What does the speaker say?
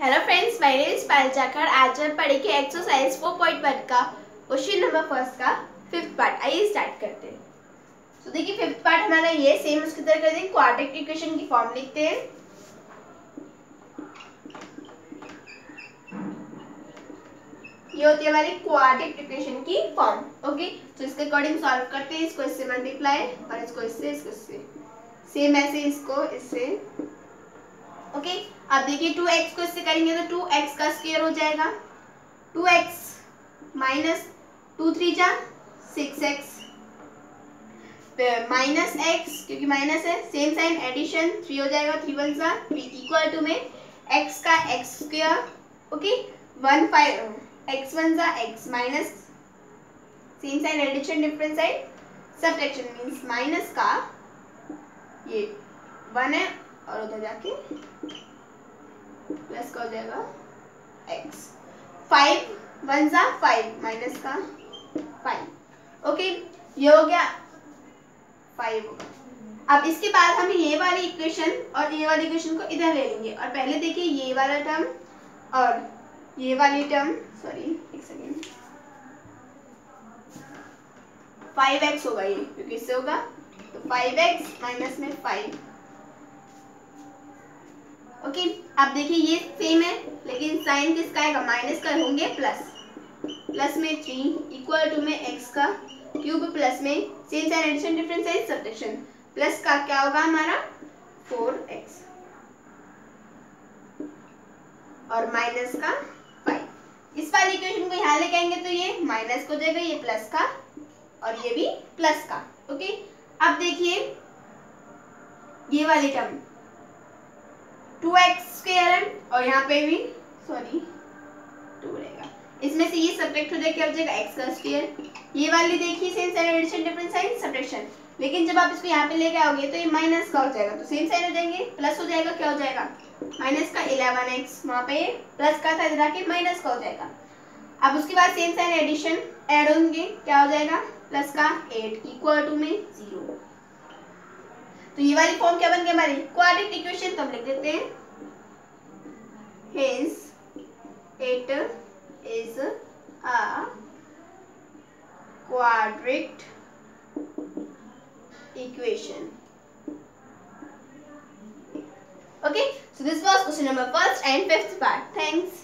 Hello friends my name is Payal Jakhar आज हम पढ़ेंगे एक्सरसाइज 4.1 का। क्वेश्चन नंबर फ़र्स्ट का फिफ्थ पार्ट आइए स्टार्ट करते हैं। तो देखिए फिफ्थ पार्ट हमारा ये सेम उसकी तरह कर देंगे क्वाड्रेटिक इक्वेशन की फॉर्म लिखते हैं। ये होती है हमारी क्वाड्रेटिक इक्वेशन की फॉर्म ओके तो इसके अकॉर्डिंग सॉल्व करते हैं, इसको इससे मल्टीप्लाई और इसको इससे इसको इससे। सेम ऐसे, इसको, इससे। ओके? अब देखिए टू एक्स को इससे करेंगे तो टू एक्स का स्क्वायर हो जाएगा। Two x minus two three जा सिक्स एक्स माइनस एक्स क्योंकि माइनस है सेम साइन एडिशन थ्री हो जाएगा थ्री वन सा थ्री इक्वल टू में एक्स का x square okay? One five x one सा x minus same sign addition difference side subtraction means minus का ये वन है और उधर जाके प्लस का हो जाएगा एक्स फाइव वन सा फाइव माइनस का फाइव ओके ये हो गया फाइव होगा अब इसके बाद हम ये वाली इक्वेशन और ये वाली इक्वेशन को इधर ले लेंगे। और पहले देखिए ये वाला टर्म और ये वाली टर्म सॉरी एक सेकेंड फाइव एक्स होगा ये, क्योंकि इससे होगा तो फाइव एक्स माइनस में फाइव ओके अब देखिए ये सेम है, लेकिन साइन किसका आएगा माइनस का होंगे प्लस प्लस में थ्री इक्वल टू में एक्स का क्यूब प्लस में सेम साइन एडिशन डिफरेंस है सब्ट्रैक्शन प्लस का क्या होगा हमारा? फोर एक्स और माइनस का फाइव इस वाली इक्वेशन को यहाँ लेके आएँगे तो ये माइनस को जाएगा ये प्लस का, और ये भी प्लस का. ओके अब देखिए ये वाली टर्म टू एक्स स्क्र है और यहाँ पे भी सॉरी टू रहेगा। इसमें से ये सब्ट्रैक्ट हो जाएगा क्या हो जाएगा एक्स का स्क्वायर ये वाली देखिए same sign addition difference sign subtraction लेकिन जब आप इसको यहाँ पे लेके आओगे तो ये माइनस का हो जाएगा। तो सेम साइन हो जाएँगे प्लस हो जाएगा, क्या हो जाएगा? माइनस का इलेवन एक्स वहाँ पे प्लस का था, इधर आके माइनस का हो जाएगा। अब उसके बाद सेम साइन एडिशन ऐड होंगे, क्या हो जाएगा? प्लस का एट इक्वल टू में ज़ीरो तो ये वाली फॉर्म क्या बन गई हमारी? क्वाड्रेटिक इक्वेशन तो हम लिख देते हैं। Hence it is a quadratic equation okay so this was question number first and fifth part thanks